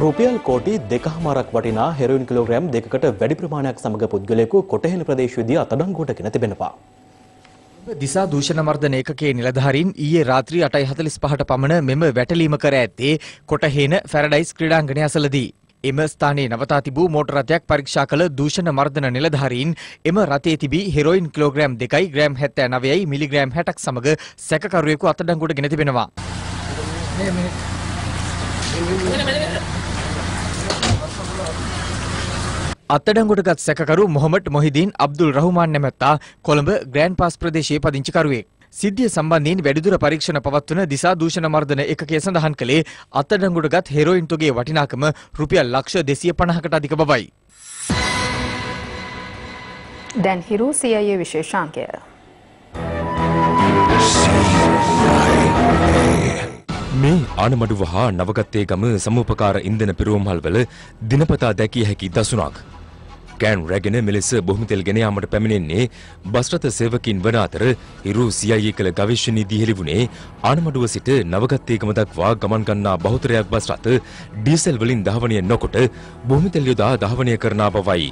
රුපියල් කෝටි දෙකහමාරක් වටිනා හෙරොයින් කිලෝග්‍රෑම් දෙකකට වැඩි ප්‍රමාණයක් සමග පුද්ගලයෙකු කොටහෙන ප්‍රදේශයේදී අත්අඩංගුවට ගෙන තිබෙනවා. දිසා දූෂණ මර්දන ඒකකයේ නිලධාරීන් ඊයේ රාත්‍රී 8:45ට පමණ මෙම වැටලීම කර ඇත්තේ කොටහේන ෆැරඩයිස් ක්‍රීඩාංගණය අසලදී. එම ස්ථානයේ නවතා තිබූ මෝටර් රථයක් පරීක්ෂා කළ දූෂණ මර්දන නිලධාරීන් එම රථයේ තිබී හෙරොයින් කිලෝග්‍රෑම් 2යි ග්‍රෑම් 79යි මිලිග්‍රෑම් 60ක් සමග සැකකරුවෙකු අත්අඩංගුවට ගෙන තිබෙනවා. අත්අඩංගුවටගත් සැකකරු මොහමඩ් මොහිදීන් අබ්දුල් රහුමාන් නැමැත්තා කොළඹ ග්‍රෑන්ඩ් පාස් ප්‍රදේශයේ පදිංචිකරුවෙක්. සිද්ධිය සම්බන්ධයෙන් වැඩිදුර පරීක්ෂණ පවත්වන දිසා දූෂණ මර්දන එකකය සඳහන් කළේ අත්අඩංගුවටගත් හෙරොයින් තුගේ වටිනාකම රුපියල් ලක්ෂ 250කට අධික බවයි. දැන් හිරු CIA විශේෂාංකය. මේ ආනමඩුව හා නවගත්තේ ගම සමුපකාර ඉන්දන පිරුවම්හල්වල දිනපතා දැකිය හැකි දසුනක්. කෑන් රැගෙන මෙලෙස බොහොමතෙල් ගෙන යාමට පැමිණෙන්නේ බස්රථ සේවකින් වන අතර හිරු CIA කළ ගවේෂණයේදී හෙළිවුණේ ආනමඩුව සිට නවගත්තේගම දක්වා ගමන් ගන්නා බහුතරයක් බස් රථ ඩීසල් වලින් දහවනය නොකොට බොහොමතෙල් යොදා දහවනය කරන බවයි.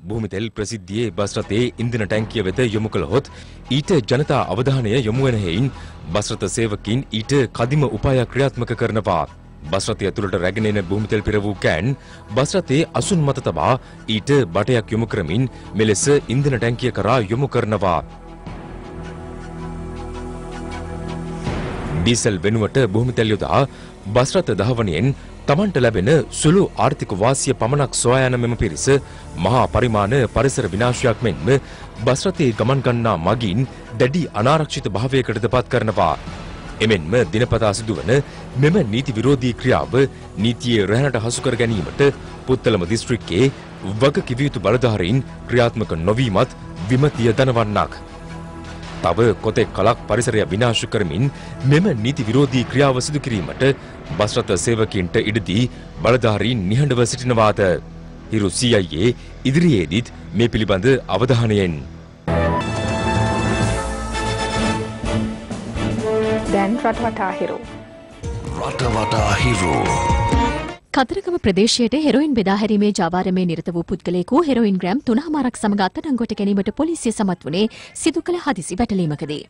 භූමිතෙල් ප්‍රසිද්ධියේ බස් රථයේ ඉන්ධන ටැංකිය වෙත යොමු කළහොත් ඊට ජනතා අවධානය යොමු වන හේයින් බස් රථ සේවකීන් ඊට කදිම උපාය ක්‍රියාත්මක කරනවා. බස් රථය ඇතුළට රැගෙන එන භූමිතෙල් පිර වූ කෑන් බස් රථයේ අසුන් මත තබා ඊට බටයක් යොමු කරමින් මෙලෙස ඉන්ධන ටැංකිය කරා යොමු කරනවා. ඩීසල් වෙනුවට භූමිතෙල් යොදා බස් රථ දහවනයෙන් තමන්ට ලැබෙන සුළු ආර්ථික වාසිය පමණක් සොයා යන මෙම පිරිස මහා පරිමාණ පරිසර විනාශයක් මෙන්ම බස් රථයේ ගමන් ගන්නා මගින් දැඩි අනාරක්ෂිත භාවයකටද පත් කරනවා. එමෙන්ම දිනපතා සිදුවන මෙම නීති විරෝධී ක්‍රියාව නීතියේ රැහැනට හසු කර ගැනීමට පුත්තලම දිස්ත්‍රික්කයේ වග කිව යුතු බලධාරීන් ක්‍රියාත්මක නොවීමත් විමතිය දනවන්නක්. තව කොතෙක් කලක් පරිසරය විනාශ කරමින් මෙම නීති විරෝධී ක්‍රියාව සිදු කිරීමට බස්රථ සේවකින්ට ඉඩදී බලධාරීන් නිහඬව සිටිනවාද. හිරු CIA ඉදිරියේදීත් මේ පිළිබඳ අවධානයෙන්. දැන් රටවටා හිරු. රටවටා හිරු. කතරගම ප්‍රදේශයට හෙරොයින් බෙදාහැරීමේ ජාවාරමේ නිරත වූ පුද්ගලයෙකු හෙරොයින් ග්‍රෑම් තුනහමාරක් සමග අත්අඩංගුවට ගැනීමට පොලිසිය සමත් වුණේ සිදු කළ හදිසි වැටලීමකදී.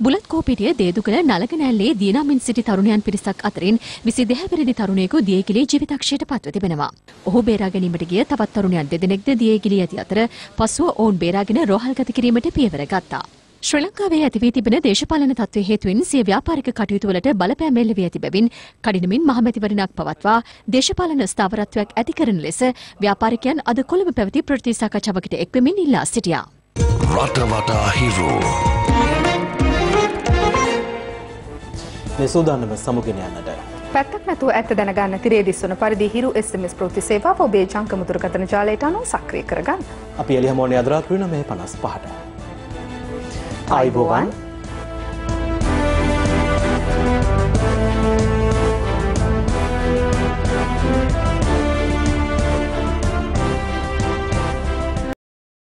බුලත් කෝපිටිය දේදුකල නලගනැල්ලේ දියනමින් සිටි තරුණයන් පිරිසක් අතරින් විසි දෙහැවැරදි තරුණයෙකු දියගිලේ ජීවිතක්ෂයට පත්ව තිබෙනවා. ඔහු බේරා ගැනීමට ගිය තවත් තරුණයන් දෙදෙනෙක්ද දියගිලී ඇති අතර පසුව ඔවුන් බේරාගෙන රෝහල්ගත කිරීමට පියවර ගත්තා. ශ්‍රී ලංකාවේ ඇතිවී තිබෙන දේශපාලන තත්ත්වය හේතුවෙන් සිය ව්‍යාපාරික කටයුතුවලට බලපෑම් එල්ල වී ඇති බැවින් කඩිනමින් මහමැතිවරණයක් පවත්වා දේශපාලන ස්ථාවරත්වයක් ඇති කරන ලෙස ව්‍යාපාරිකයන් අද කොළඹ පැවති ප්‍රති සාකච්ඡාවකට එක්වෙමින් ඉල්ලා සිටියා. රටවටා හිරු. මේ සූදානම සමුගෙන යන්නට. පැත්තක් නැතුව ඇත්ත දැනගන්න තිරේ දිස්වන පරිදි හිරු SMS ප්‍රෘති සේවාව ඔබේ ජංගම දුරකථන ජාලයට අනුව සක්‍රිය කරගන්න. අපි එළිහමෝනේ අද රාත්‍රී 9:55ට. Tayboğan.